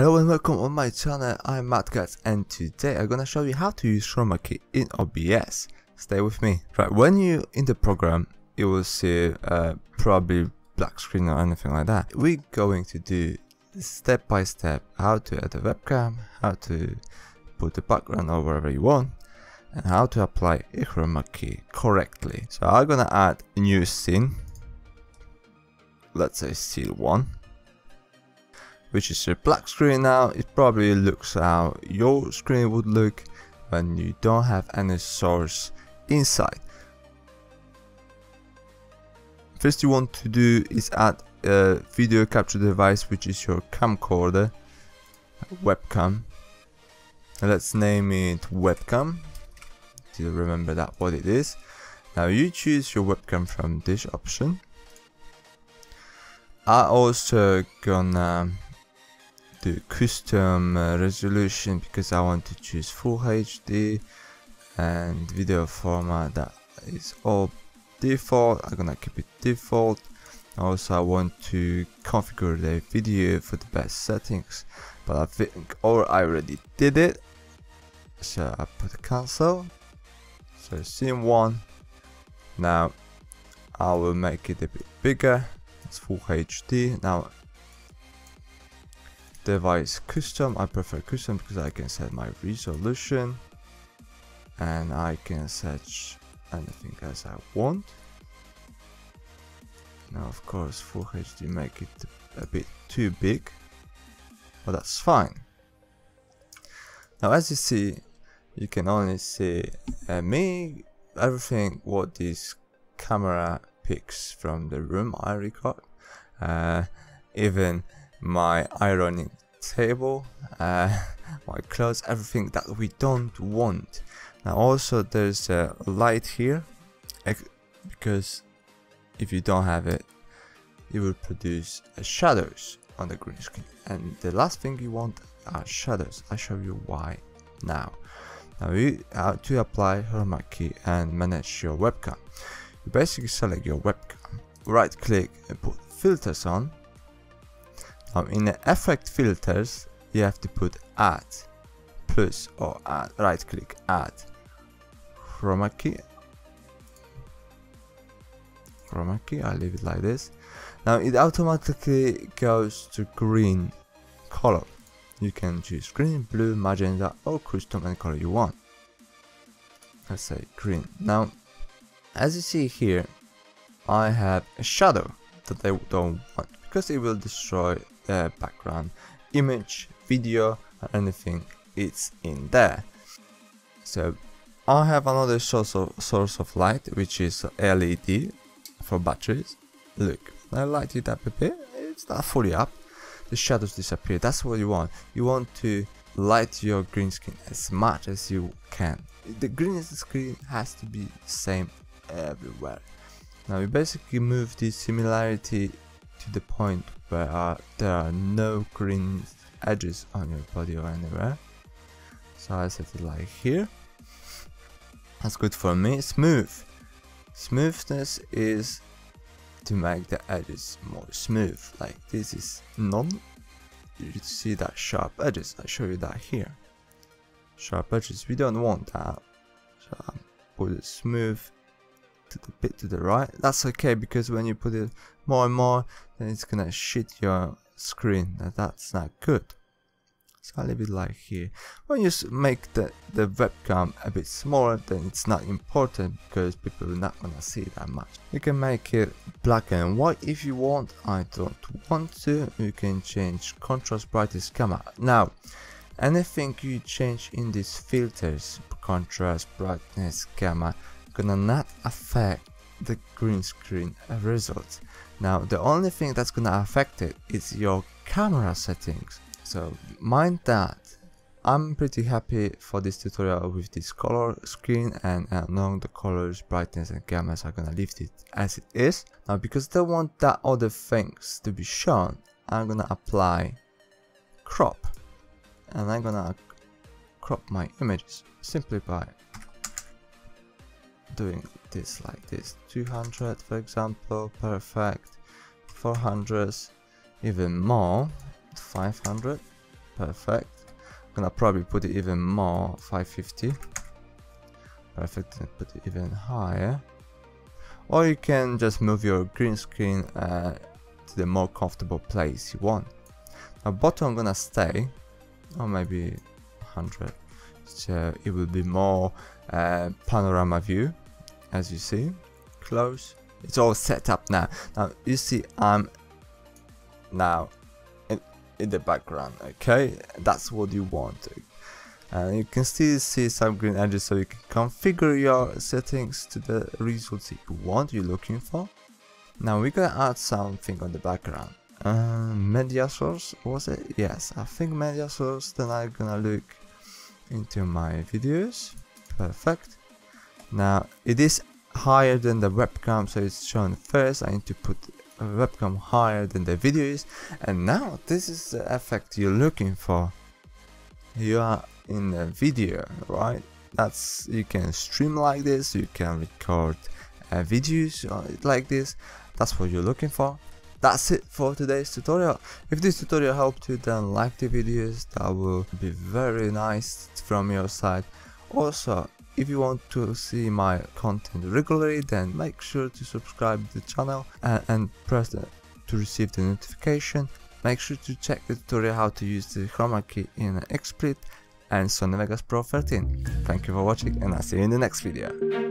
Hello and welcome on my channel, I'm MattGac and today I'm gonna show you how to use chroma key in OBS. Stay with me. Right, when you in the program, you will see uh, probably black screen or anything like that. We're going to do step by step how to add a webcam, how to put the background or wherever you want, and how to apply a chroma key correctly. So I'm gonna add a new scene. Let's say scene 1 which is a black screen now. It probably looks how your screen would look when you don't have any source inside. First you want to do is add a video capture device which is your camcorder, webcam. Let's name it webcam. Do you remember that what it is? Now you choose your webcam from this option. I also gonna do custom uh, resolution because I want to choose full HD and video format that is all default. I'm gonna keep it default. Also I want to configure the video for the best settings but I think or I already did it. So I put cancel. So scene 1 now I will make it a bit bigger. It's full HD now device custom. I prefer custom because I can set my resolution and I can set anything as I want. Now of course full HD make it a bit too big but that's fine. Now as you see you can only see uh, me everything what this camera picks from the room I record. Uh, even my ironing table, uh, my clothes, everything that we don't want. Now also there's a light here because if you don't have it, it will produce shadows on the green screen. And the last thing you want are shadows. I'll show you why now. Now you have to apply chroma key and manage your webcam. You basically select your webcam, right click and put filters on now in the effect filters, you have to put add plus or add, right click add chroma key. Chroma key, I leave it like this. Now it automatically goes to green color. You can choose green, blue, magenta or custom any color you want. Let's say green. Now as you see here, I have a shadow that I don't want because it will destroy background image, video, anything it's in there. So I have another source of, source of light which is LED for batteries. Look, I light it up a bit, it's not fully up. The shadows disappear, that's what you want. You want to light your green screen as much as you can. The green screen has to be the same everywhere. Now we basically move this similarity to the point where uh, there are no green edges on your body or anywhere. So I set it like here. That's good for me. Smooth. Smoothness is to make the edges more smooth. Like this is none. You see that sharp edges. I show you that here. Sharp edges. We don't want that. So I put it smooth to the bit to the right. That's okay because when you put it more and more, then it's gonna shit your screen. That's not good. So I leave it like here. When you make the, the webcam a bit smaller, then it's not important because people are not gonna see that much. You can make it black and white if you want. I don't want to. You can change contrast, brightness, gamma. Now, anything you change in these filters, contrast, brightness, gamma, gonna not affect the green screen results. Now the only thing that's gonna affect it is your camera settings. So mind that. I'm pretty happy for this tutorial with this color screen and uh, knowing the colors, brightness and gammas are gonna leave it as it is. Now because I don't want that other things to be shown, I'm gonna apply crop and I'm gonna crop my images simply by doing this like this. 200 for example perfect. 400 even more. 500 perfect. Gonna probably put it even more 550 perfect and put it even higher. Or you can just move your green screen uh, to the more comfortable place you want. Now bottom I'm gonna stay. Or maybe 100 so it will be more uh, panorama view as you see close. It's all set up now. Now you see I'm now in, in the background okay? That's what you want. And you can still see some green edges so you can configure your settings to the results you want you're looking for. Now we're gonna add something on the background. Uh, media source was it? Yes i think media source then i'm gonna look into my videos. Perfect now it is higher than the webcam so it's shown first. I need to put a webcam higher than the video is. And now this is the effect you're looking for. You are in a video right? That's you can stream like this you can record uh, videos like this. That's what you're looking for. That's it for today's tutorial. If this tutorial helped you then like the videos. That will be very nice from your side. Also if you want to see my content regularly then make sure to subscribe to the channel and, and press the, to receive the notification. Make sure to check the tutorial how to use the chroma key in XSplit and Sony Vegas Pro 13. Thank you for watching and I'll see you in the next video.